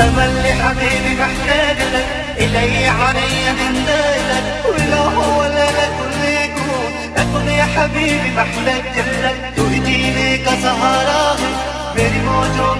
امل حبيبي محتاج لك إلي علي من دالك ولا هو لا اكون يكون أكون يا حبيبي محتاج لك تهديني كسهرة मेरी मौजों